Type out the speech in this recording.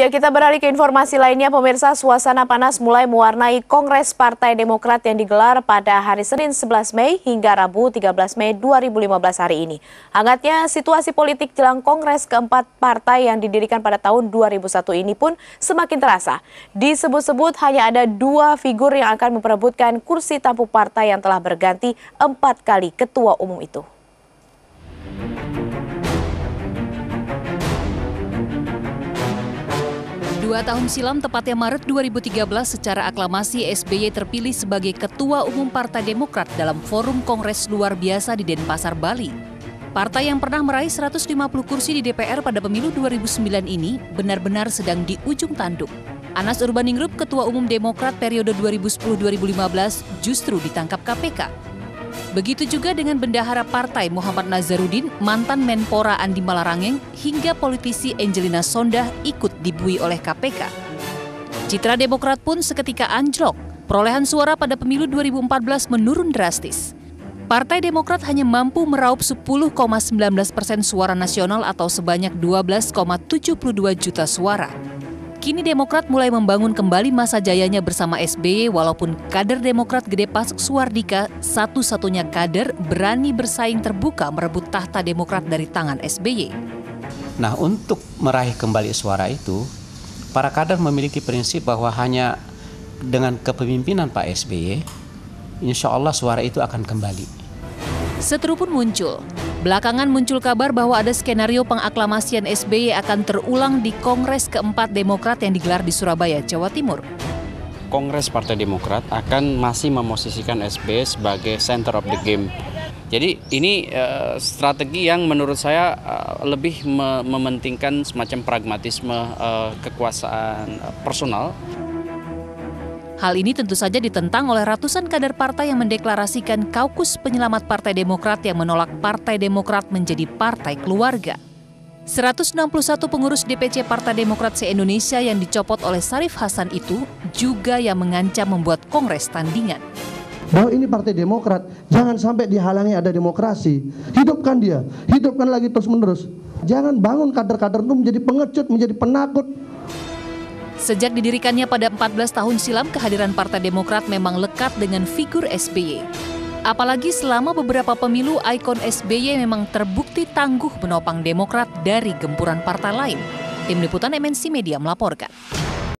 Ya, kita beralih ke informasi lainnya. Pemirsa, suasana panas mulai mewarnai Kongres Partai Demokrat yang digelar pada hari Senin 11 Mei hingga Rabu 13 Mei 2015 hari ini. Hangatnya situasi politik jelang Kongres keempat partai yang didirikan pada tahun 2001 ini pun semakin terasa. Disebut-sebut hanya ada dua figur yang akan memperebutkan kursi tampuk partai yang telah berganti empat kali ketua umum itu. Dua tahun silam, tepatnya Maret 2013, secara aklamasi SBY terpilih sebagai Ketua Umum Partai Demokrat dalam Forum Kongres Luar Biasa di Denpasar, Bali. Partai yang pernah meraih 150 kursi di DPR pada pemilu 2009 ini benar-benar sedang di ujung tanduk. Anas Urbaningrup, Ketua Umum Demokrat periode 2010-2015, justru ditangkap KPK Begitu juga dengan bendahara partai Muhammad Nazarudin, mantan Menpora Andi Malarangeng, hingga politisi Angelina Sondah ikut dibui oleh KPK. Citra Demokrat pun seketika anjlok. Perolehan suara pada pemilu 2014 menurun drastis. Partai Demokrat hanya mampu meraup 10,19 persen suara nasional atau sebanyak 12,72 juta suara. Kini Demokrat mulai membangun kembali masa jayanya bersama SBY walaupun kader Demokrat Gede Pas Suardika satu-satunya kader berani bersaing terbuka merebut tahta Demokrat dari tangan SBY. Nah untuk meraih kembali suara itu, para kader memiliki prinsip bahwa hanya dengan kepemimpinan Pak SBY, insya Allah suara itu akan kembali. Seteru pun muncul. Belakangan muncul kabar bahwa ada skenario pengaklamasian SBY akan terulang di Kongres keempat Demokrat yang digelar di Surabaya, Jawa Timur. Kongres Partai Demokrat akan masih memosisikan SBY sebagai center of the game. Jadi ini uh, strategi yang menurut saya uh, lebih me mementingkan semacam pragmatisme uh, kekuasaan uh, personal Hal ini tentu saja ditentang oleh ratusan kader partai yang mendeklarasikan kaukus penyelamat Partai Demokrat yang menolak Partai Demokrat menjadi partai keluarga. 161 pengurus DPC Partai Demokrat se-Indonesia yang dicopot oleh Sarif Hasan itu juga yang mengancam membuat kongres tandingan. Bahwa ini Partai Demokrat, jangan sampai dihalangi ada demokrasi. Hidupkan dia, hidupkan lagi terus-menerus. Jangan bangun kader-kader itu menjadi pengecut, menjadi penakut, Sejak didirikannya pada 14 tahun silam, kehadiran Partai Demokrat memang lekat dengan figur SBY. Apalagi selama beberapa pemilu, ikon SBY memang terbukti tangguh menopang Demokrat dari gempuran partai lain. Tim Liputan MNC Media melaporkan.